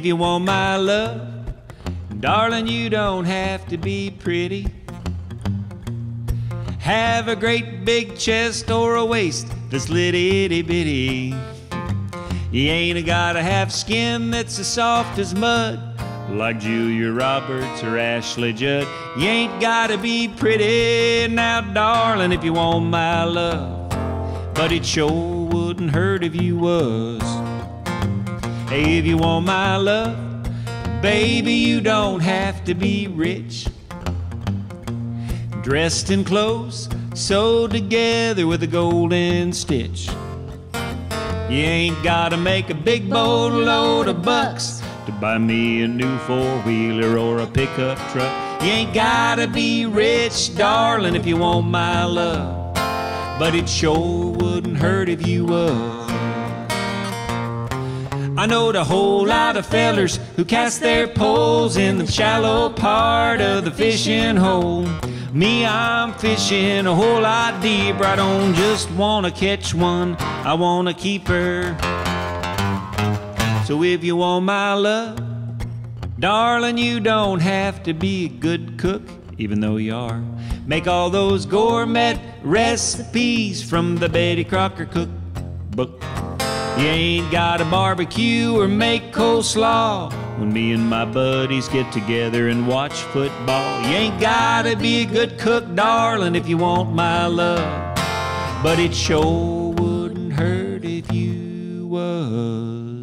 If you want my love, darling, you don't have to be pretty. Have a great big chest or a waist that's litty itty bitty. You ain't gotta have skin that's as soft as mud, like Julia Roberts or Ashley Judd. You ain't gotta be pretty now, darling, if you want my love. But it sure wouldn't hurt if you was. Hey, if you want my love, baby, you don't have to be rich. Dressed in clothes sewed together with a golden stitch. You ain't gotta make a big boatload of bucks to buy me a new four wheeler or a pickup truck. You ain't gotta be rich, darling, if you want my love. But it sure wouldn't hurt if you was. I knowed a whole lot of fellers who cast their poles in the shallow part of the fishing hole. Me, I'm fishing a whole lot deeper. I don't just wanna catch one, I wanna keep her. So if you want my love, darling, you don't have to be a good cook, even though you are. Make all those gourmet recipes from the Betty Crocker cookbook. You ain't got a barbecue or make coleslaw when me and my buddies get together and watch football. You ain't gotta be a good cook, darling, if you want my love. But it sure wouldn't hurt if you was.